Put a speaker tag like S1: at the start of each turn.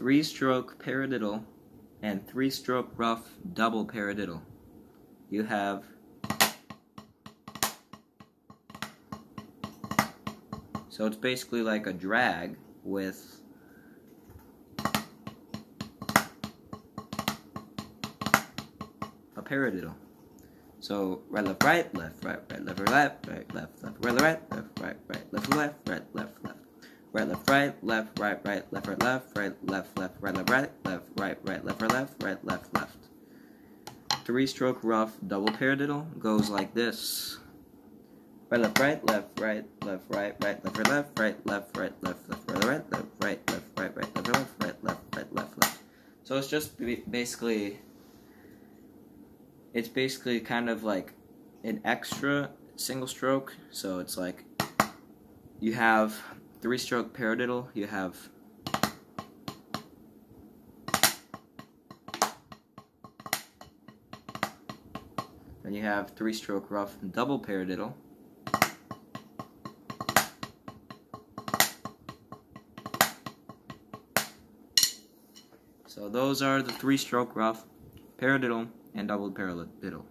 S1: three stroke paradiddle and three stroke ruff double paradiddle. You have so it's basically like a drag with a paradiddle. So right left right left right right left left right left left right right left right right left left right left left right left right left right right left right left right left left right left right left right right left right left right left left. Three stroke ruff double paradiddle goes like this. Right left right left right left right right left right left right left right left left right right left right left right right left left right left right left left. So it's just basically it's basically kind of like an extra single stroke. So it's like you have three stroke paradiddle, you have then you have three stroke ruff double paradiddle. So those are the three stroke ruff paradiddle and double paradiddle.